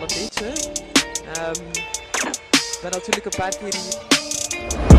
al een beetje. Um, ik ben natuurlijk een paar keer hier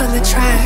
On the track.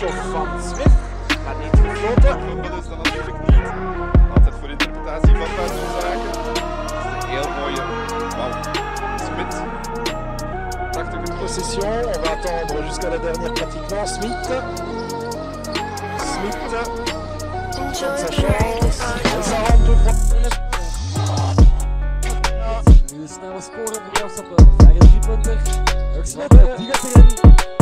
Ligt de push-off van Smith. Gaat niet gefloten. Dat is dan natuurlijk niet. Altijd voor interpretatie van buitenzaken. Dat is een heel mooie bal. Smit. Prachtige Possession, on va attendre jusqu'à la dernière pratiquement. Smith. Smith, Enjoy sa the ride with chance. Arthur. Et ça rentre deux points. Nu de snelle score voor jou stappen. Daar is drie punten. Ook Smith, eh, die gaat erin.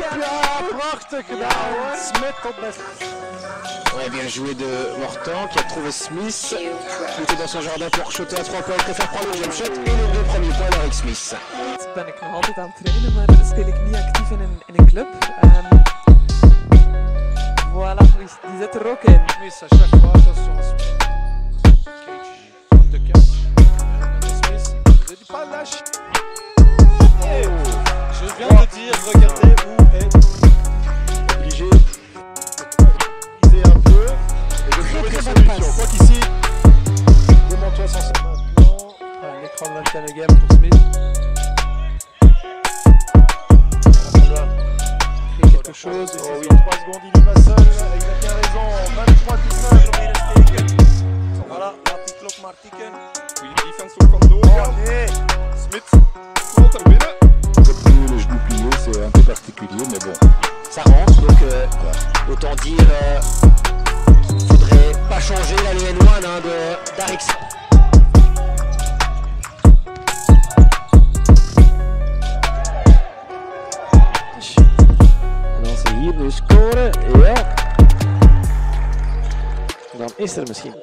Ja, prachtig gedaan hoor. Smith tot best. Ouais, bien joué de Mortan qui a trouvé Smith. Qui était dans son jardin pour shooter à 3 points. Il préfère prendre le jump shot et les deux premiers points d'Eric Smith. ben ik nog altijd aan het trainen, maar speel ik niet actief in een, in een club. Voilà, die, die zit er ook in. Smith à chaque fois, attention à Smith. Cage, de catch. Smith, vous dit pas lâche. Je viens de dire, regardez où solutions. Quoi qu'ici, demande-toi sans ça maintenant. L'écran de Valkan Game pour Smith. Il va falloir créer quelque chose. Oh oui, 3 secondes, il y va seul. Il a bien raison. 23-19. Voilà, die klok maar tikken. Goede defense ook van doorgaan. Oh nee. Smit valt er binnen. Le genou plié, c'est un peu particulier, mais bon. Ça rentre, donc euh, autant dire euh, changer la N1 hein, de d'Arix. Dan is er misschien.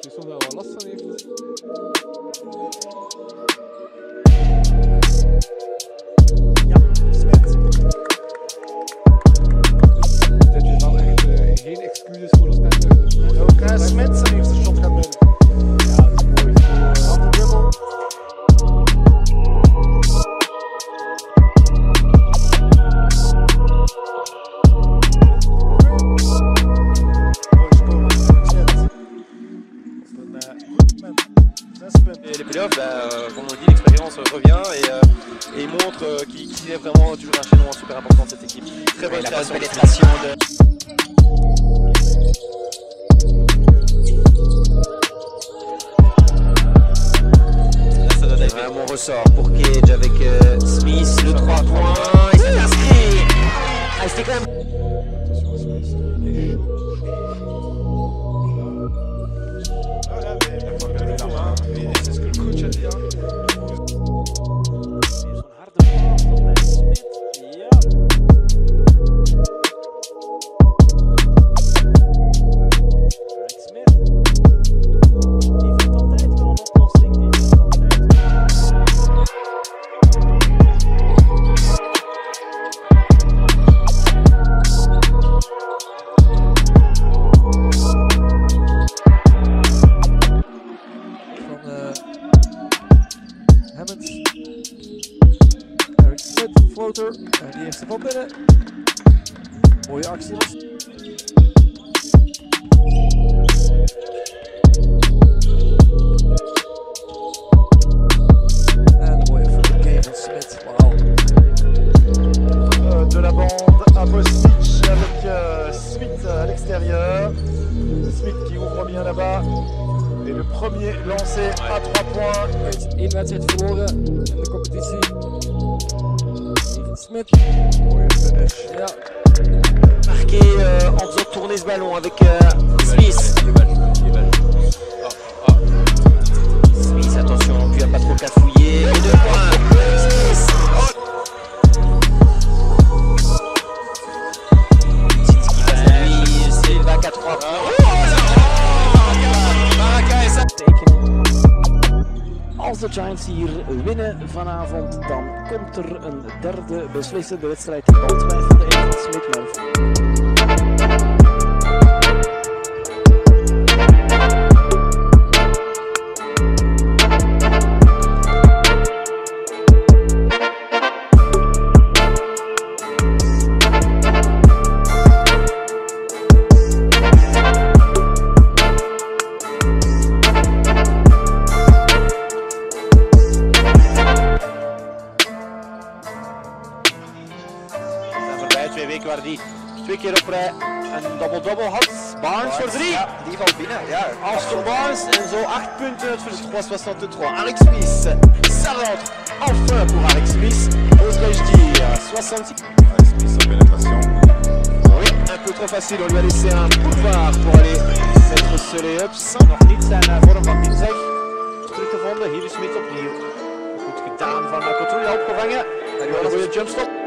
Ah, c'était Akwa heeft wedstrijd verloren in Marqué euh, en faisant tourner ce ballon avec euh, Smith. Smith, attention, on ne a pas trop cafouiller. Et. de Giants hier winnen vanavond, dan komt er een derde beslissende wedstrijd. Dan twijfelde vrij. een double-double had Barnes, voor drie. Die valt binnen. Ja, After Barnes en zo acht punten het de 63. Alex Smith, Salade, enfin pour Alex Smith. Osbejdi, eh, 60. Alex Smith op pénétration. Oui, un peu trop facile. On lui a laissé un boulevard pour aller mettre ce lay-ups. Nog niet zijn eh, vorm van inzeg teruggevonden. Hier is Smith opnieuw. Goed gedaan van eh, Cotrulli, opgevangen. En nu een goede jumpstop.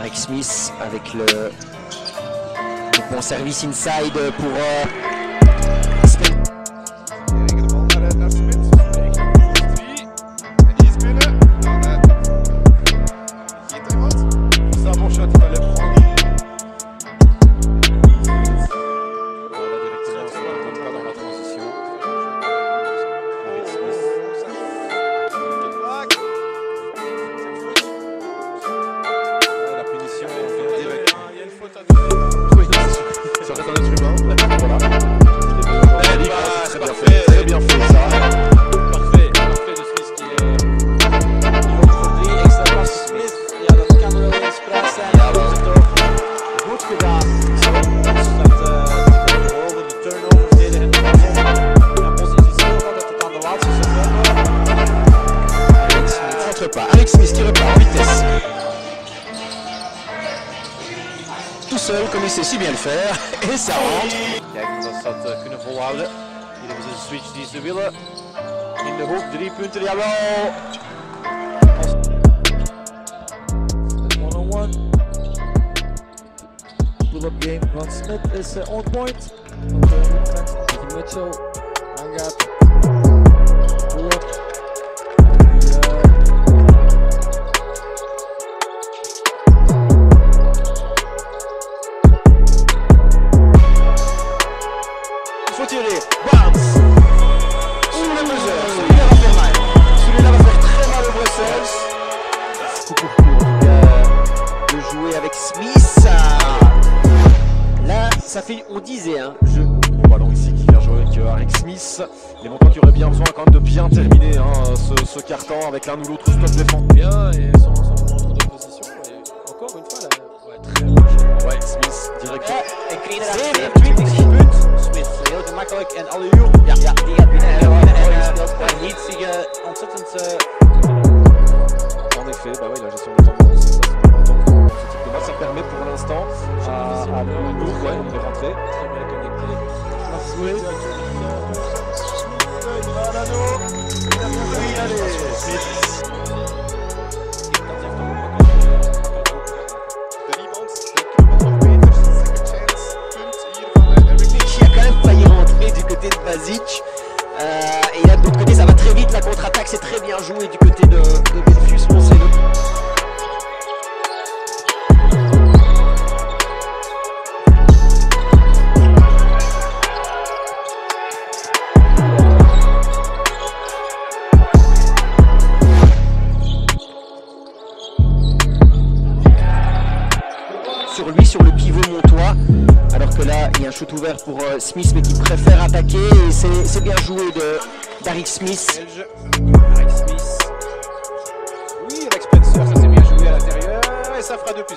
Tarek Smith avec le, le bon service inside pour euh, In de hoek, drie punten, jawel! One-on-one. Pull-up game van Smith is eh, on point. Mitchell aangaat. L'un ou l'autre stop défend. Bien et sans, de position. Et encore une fois, là, ouais, très bon. Ouais, Smith direct. En Kriener heeft 27 punt. Smith, heel gemakkelijk. En Aliouk, ja, ja, die gaat binnen. En speelt ontzettend... eh, effet, bah oui, la gestion temps de c'est ça, c'est important dans ce type de match. Ça permet pour l'instant à, ouais. Très bien connecté. Joué. Qui a quand même failli rentrer du côté de Basic. Euh, et de l'autre côté, ça va très vite. La contre-attaque, c'est très bien joué du côté de, de ouvert pour euh, Smith, mais qui préfère attaquer. Et c'est bien joué de d'Aric Smith. Oui, avec Spencer, ça s'est bien joué à l'intérieur. Et ça fera 2 plus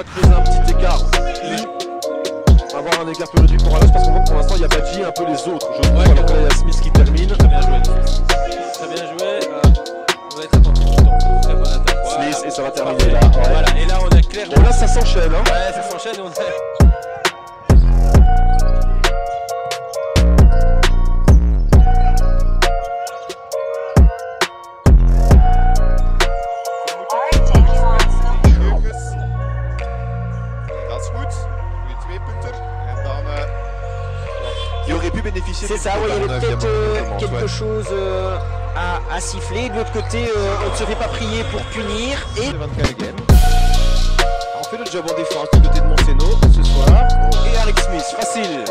à creuser un petit écart. Avoir un écart plus réduit pour Alos parce qu'on voit que pour l'instant il y a Badji et un peu les autres. Je trouve, alors que là il y a Smith qui termine. Très bien joué. Très bien joué. euh, on va être attentif tout le temps. Très bonne attaque. Voilà. Smith et ça va terminer là. Voilà, et là on a clairement. Bon là ça s'enchaîne. Hein. Ouais, ça s'enchaîne et on a. C'est ça, ouais, il y avait peut-être euh, quelque ouais. chose euh, à, à siffler. De l'autre côté, euh, on ne se fait pas prier pour punir. Et. On fait le job en défense du côté de Monseno ce soir. Et Alex Smith, facile.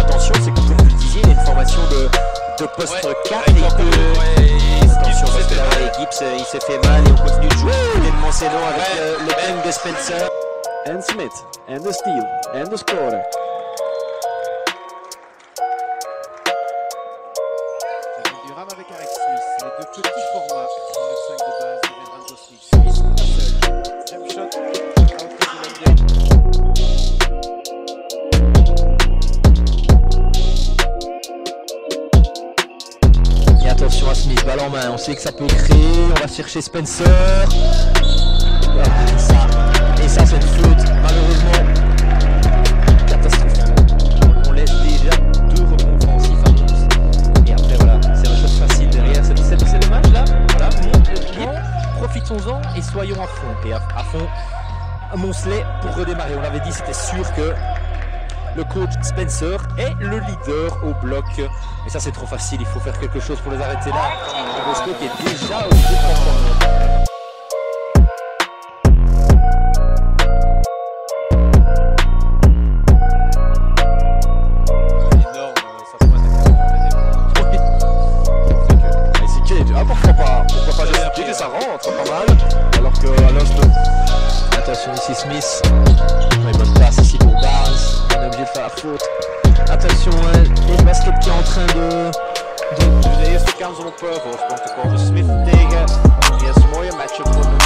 Attention, c'est que comme vous le disiez, il y a une formation de, de poste Ouais, 4 avec et encore que... le- ouais, et Attention, parce que là. Gibbs, il s'est fait mal et on continue de jouer du côté de Moncello avec Ouais, le dunk de Spencer. And Smith, and the steal, and the scorer. En main, on sait que ça peut créer, on va chercher Spencer. Ah, ça. Et ça c'est une faute, malheureusement. Catastrophique. On laisse déjà deux rebonds offensifs à Mons. Et après voilà, c'est un shot facile derrière. C'est le match là Voilà, monte le pied. Profitons-en et soyons à fond. Et à, à fond, Moncelet pour redémarrer. On l'avait dit, c'était sûr que le coach Spencer est le leader au bloc. Mais ça c'est trop facile, il faut faire quelque chose pour les arrêter là. Williams om op eh, voorsprong te komen. Smith tegen. Yes, een mooie matchup voor de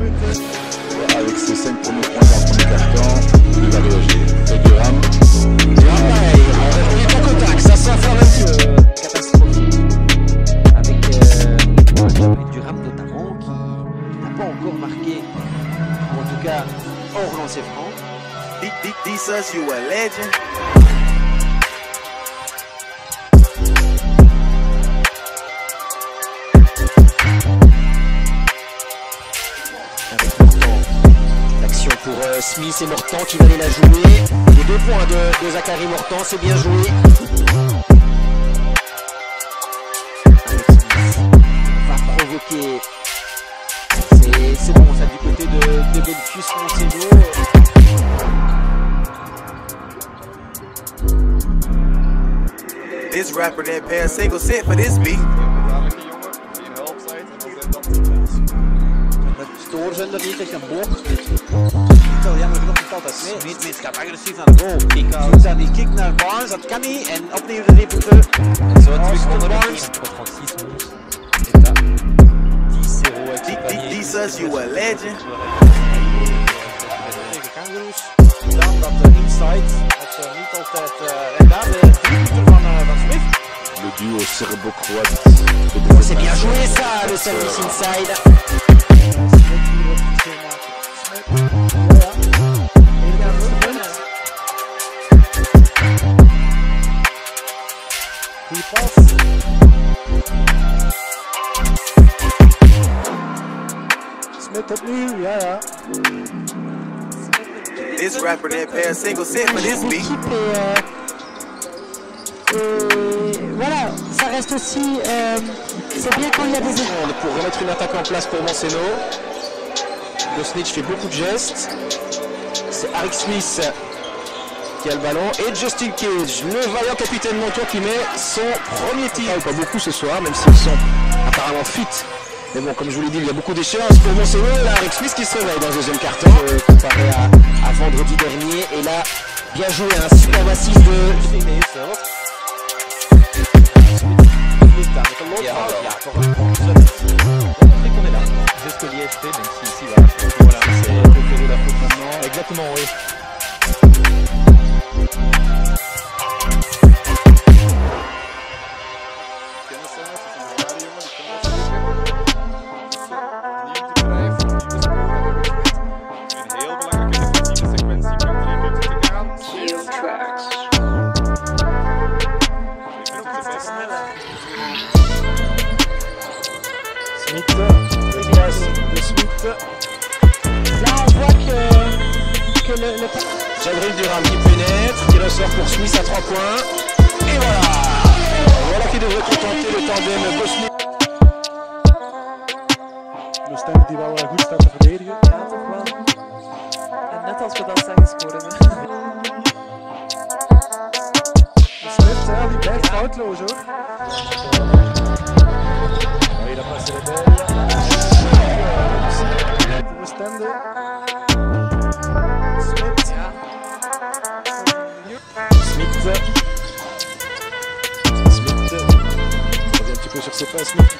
Avec ses 5 premiers points dans le premier carton, il va réagir. Et Durham, pareil, on est en contact, ça sent faire un petit peu catastrophique. Avec, euh, avec Durham notamment, qui n'a pas encore marqué, ou en tout cas hors lancer franc. D-Sus, you a legend. Mortan qui va aller la jouer. Les deux points de, de Zachary Mortan, c'est bien joué. Va provoquer. C'est- C'est bon, ça du côté de, de Belfius Monceno. This rapper didn't pay a single cent for this beat. Stoorzender niet een. Wel jammer genoeg niet altijd mee. Smit, Smit gaat agressief naar de goal. Kick die kick naar Barnes, dat kan niet. En opnieuw de. Zo, terug Barnes. Van 6 moves. Et là, 10-0 avec D-Sus, you a legend. Tegen Kangaroos. Dan dat de inside. Dat ze niet altijd... eh, en daar de van, eh, van Smith. le duo serbo-croate. C'est bien joué ça, le service inside. This rapper didn't pay a single cent for this beat. équipe et, euh, et voilà, ça reste aussi, euh, c'est bien quand il y a des secondes pour remettre une attaque en place pour Monceno. Le snitch fait beaucoup de gestes. C'est Eric Smith qui a le ballon. Et Justin Cage, le vaillant capitaine Montour qui met son premier tir. Pas beaucoup ce soir, même s'ils sont apparemment fit. Mais bon, comme je vous l'ai dit, il y a beaucoup d'échéances pour. Et là, Eric Smith qui se réveille dans le deuxième carton. euh, comparé à, vendredi dernier. Et là, bien joué, un super assist de. Ja, ja, le, le Jabril Durham qui pénètre, qui ressort pour Smith à 3 points. Et voilà Voilà qui devrait contenter le tandem Bosnië. De stem die eh, goed staat te verdedigen. Ja, toch wel. En net als we dat zagen scoren. hè. De Smit, ja, die blijft foutloos hoor. Ses pas. Smith.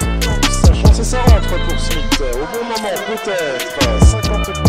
Sa chance et ça rentre pour Smith. Au bon moment, peut-être. 50